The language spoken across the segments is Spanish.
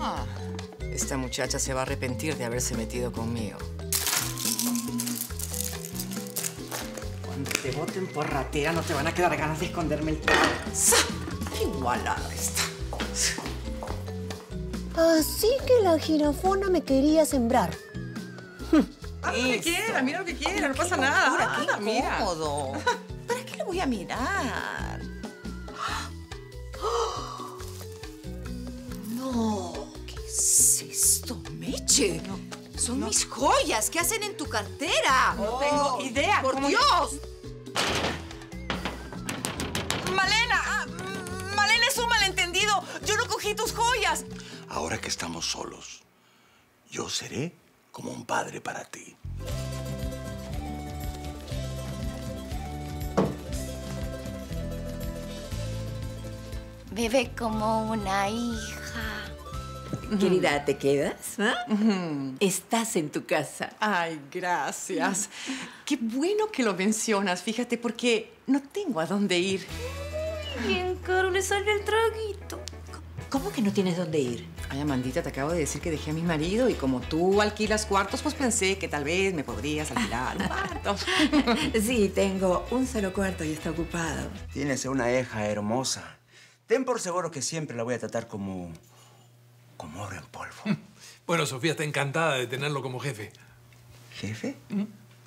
Ah, esta muchacha se va a arrepentir de haberse metido conmigo. Cuando te voten por ratera no te van a quedar ganas de esconderme el trago. ¡Sa! Igualada está. Así que la jirafona me quería sembrar. Ah, lo que quiera, mira lo que quiera, no pasa nada. Qué Anda, mira. incómodo. ¿Para qué lo voy a mirar? Meche? Son mis joyas. ¿Qué hacen en tu cartera? No tengo idea. ¡Por ¿Cómo- Dios! Malena, ah, Malena, es un malentendido. Yo no cogí tus joyas. Ahora que estamos solos, yo seré como un padre para ti. Bebe como una hija. Querida, ¿te quedas? ah? Estás en tu casa. Ay, gracias. Qué bueno que lo mencionas, fíjate, porque no tengo a dónde ir. Bien caro le sale el traguito. ¿Cómo que no tienes dónde ir? Ay, Amandita, te acabo de decir que dejé a mi marido y como tú alquilas cuartos, pues pensé que tal vez me podrías alquilar un cuarto. Sí, tengo un solo cuarto y está ocupado. Tienes una hija hermosa. Ten por seguro que siempre la voy a tratar como... como oro en polvo. Bueno, Sofía está encantada de tenerlo como jefe. ¿Jefe?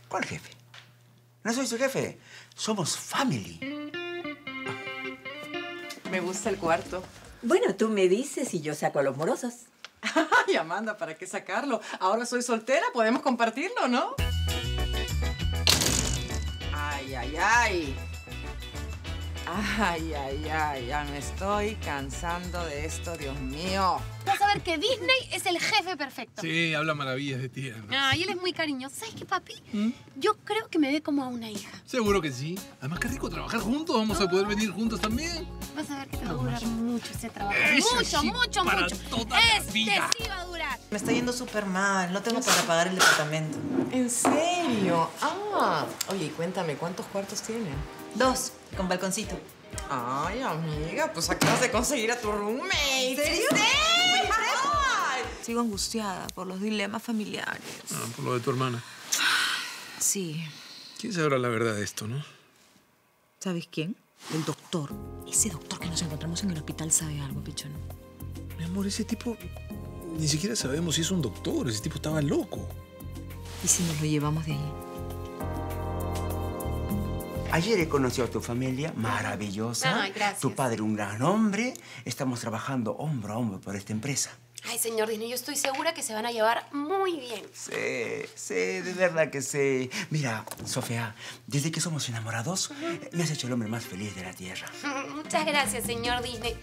¿Cuál jefe? No soy su jefe. Somos family. Me gusta el cuarto. Bueno, tú me dices y yo saco a los morosos. Ay, Amanda, ¿para qué sacarlo? Ahora soy soltera, podemos compartirlo, ¿no? Ay, ay, ay, ya me estoy cansando de esto, Dios mío. Vas a ver que Disney es el jefe perfecto. Sí, habla maravillas de ti. Ana. Ah, y él es muy cariñoso. ¿Sabes qué, papi? Yo creo que me ve como a una hija. Seguro que sí. Además, qué rico trabajar juntos. Vamos a poder venir juntos también. Vas a ver que te va a durar mucho ese trabajo. Eso mucho, sí, mucho, para mucho. toda la este vida. sí va a durar. Me está yendo súper mal. No tengo para pagar el departamento. ¿En serio? Ah, oye, y cuéntame, ¿cuántos cuartos tienen? Dos, con balconcito. Ay, amiga, pues acabas de conseguir a tu roommate. ¿En serio? ¡Sí! Sigo angustiada por los dilemas familiares. Ah, por lo de tu hermana. Sí. ¿Quién sabrá la verdad de esto, no? ¿Sabes quién? El doctor. Ese doctor que nos encontramos en el hospital sabe algo, pichón. Mi amor, ese tipo... Ni siquiera sabemos si es un doctor. Ese tipo estaba loco. ¿Y si nos lo llevamos de ahí? Ayer he conocido a tu familia, maravillosa. Ay, gracias. Tu padre, un gran hombre. Estamos trabajando hombro a hombro por esta empresa. Ay, señor Disney, yo estoy segura que se van a llevar muy bien. Sí, sí, de verdad que sí. Mira, Sofía, desde que somos enamorados, me has hecho el hombre más feliz de la tierra. Muchas gracias, señor Disney.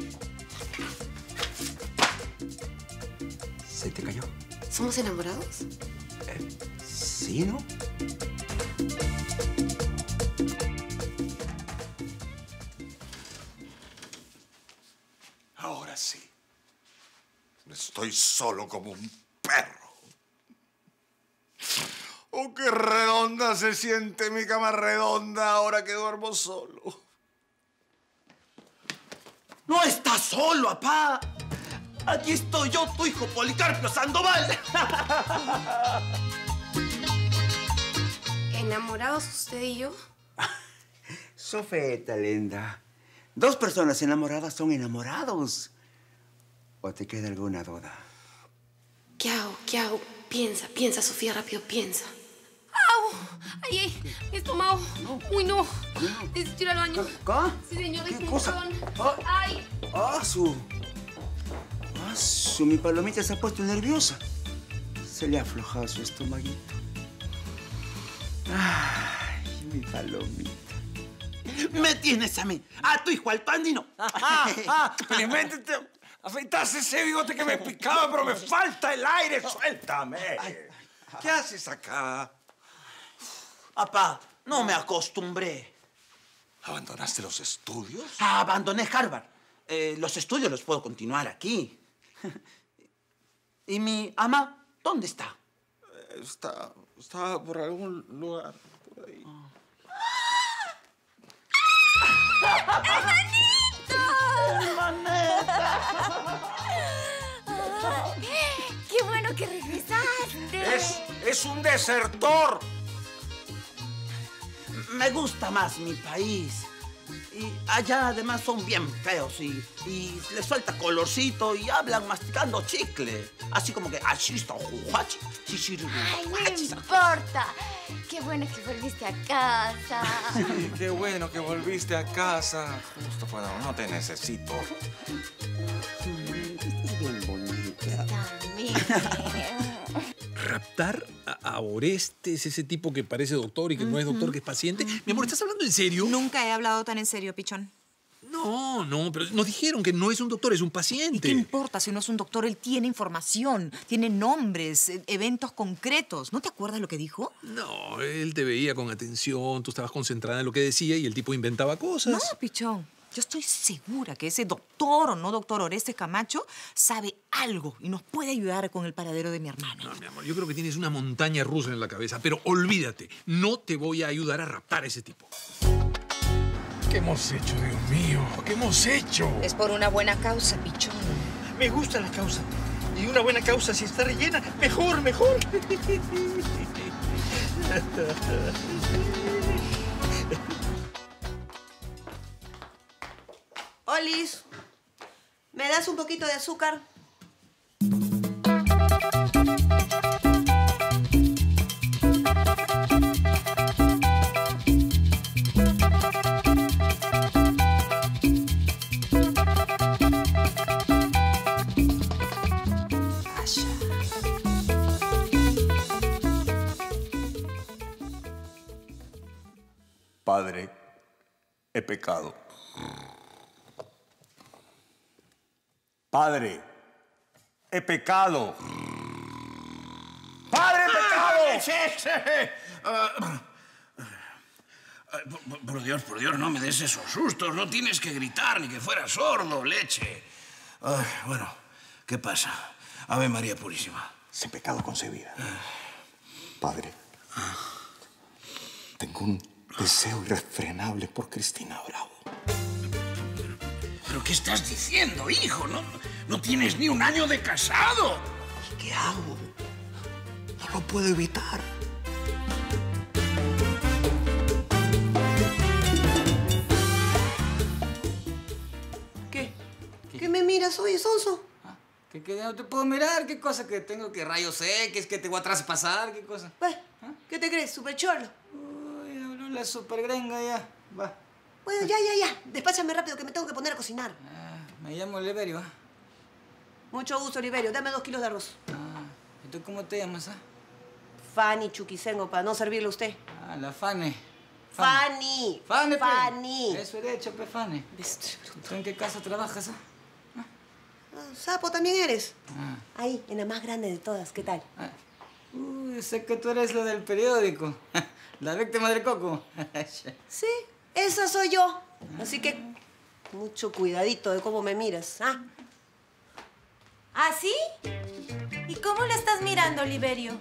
Te cayó? ¿Somos enamorados? Sí, ¿no? Ahora sí. Estoy solo como un perro. Oh, qué redonda se siente mi cama redonda ahora que duermo solo. No estás solo, papá. Aquí estoy yo, tu hijo Policarpio Sandoval. ¿Enamorados usted y yo? Sofeta, linda. Dos personas enamoradas son enamorados. ¿O te queda alguna duda? ¿Qué hago? ¿Qué hago? Piensa, piensa, Sofía, rápido, piensa. ¡Au! ¡Ay, ay! Mi estómago. ¡Uy, no! Necesito ir al baño. ¿Qué? Sí, señor, ¿Qué cosa? perdón. ¡Ay! ¡Ah, su! ¡Ah, su! Mi palomita se ha puesto nerviosa. Se le ha aflojado su estomaguito. ¡Ay, mi palomita! Me tienes a mí, a tu hijo al pandino. Clemente, te afeitaste ese bigote que me picaba, pero me falta el aire. Suéltame. ¿Qué haces acá? Papá, no me acostumbré. ¿Abandonaste los estudios? Abandoné Harvard. Eh, los estudios los puedo continuar aquí. ¿Y mi ama dónde está? Está, está por algún lugar, por ahí. Oh. ¡Hermanita! ¡Qué bueno que regresaste! ¡Es, es un desertor! Me gusta más mi país. Y allá además son bien feos y, y les falta colorcito y hablan masticando chicle. Así como que Ay, no importa. Qué bueno que volviste a casa. Sí, qué bueno que volviste a casa. Justo cuando no te necesito. ¿Raptar a, a Orestes, ese tipo que parece doctor y que no es doctor, que es paciente? Mi amor, ¿estás hablando en serio? Nunca he hablado tan en serio, pichón. No, no, pero nos dijeron que no es un doctor, es un ¿Y paciente. qué importa si no es un doctor? Él tiene información, tiene nombres, e- eventos concretos. ¿No te acuerdas lo que dijo? No, él te veía con atención, tú estabas concentrada en lo que decía y el tipo inventaba cosas. No, pichón. Yo estoy segura que ese doctor o no doctor Orestes Camacho sabe algo y nos puede ayudar con el paradero de mi hermana. No, mi amor, yo creo que tienes una montaña rusa en la cabeza, pero olvídate, no te voy a ayudar a raptar a ese tipo. ¿Qué hemos hecho, Dios mío? ¿Qué hemos hecho? Es por una buena causa, pichón. Me gusta la causa. Y una buena causa, si está rellena, mejor, mejor. ¿me das un poquito de azúcar? Padre, he pecado. Padre, he pecado. Padre, he pecado. Sí, sí. Ah, ah, por, por Dios, por Dios, no me des esos sustos. No tienes que gritar ni que fuera sordo, leche. Ay, bueno, ¿qué pasa? Ave María Purísima. Sin pecado concebida. Padre, tengo un deseo irrefrenable por Cristina Bravo. ¿Pero qué estás diciendo, hijo? No, no tienes ni un año de casado. ¿Qué hago? No lo puedo evitar. ¿Qué? ¿Qué me miras, oye, Sonso? ¿Que, que no te puedo mirar? ¿Qué cosa? ¿Que tengo que rayos X? ¿Que te voy a traspasar? ¿Qué cosa? Pues, ¿qué te crees, super cholo? Uy, habló la super gringa ya. Va. Bueno, ya, ya, ya. Despáchame rápido que me tengo que poner a cocinar. Ah, me llamo Oliverio. ¿ah? Mucho gusto, Oliverio. Dame dos kilos de arroz. Ah, ¿Y tú cómo te llamas? Ah, Fanny Chuquisengo, para no servirle a usted. Ah, la Fane. Fanny. Fane, pe. Fanny. Eso he hecho, pe, Fane. ¿Tú en qué casa trabajas? ah? Ah, Sapo también eres. Ah. Ahí, en la más grande de todas. ¿Qué tal? Uy, sé que tú eres lo del periódico. La víctima del coco. Sí, esa soy yo. Así que mucho cuidadito de cómo me miras. ¿ah? ¿Ah, sí? ¿Y cómo lo estás mirando, Oliverio?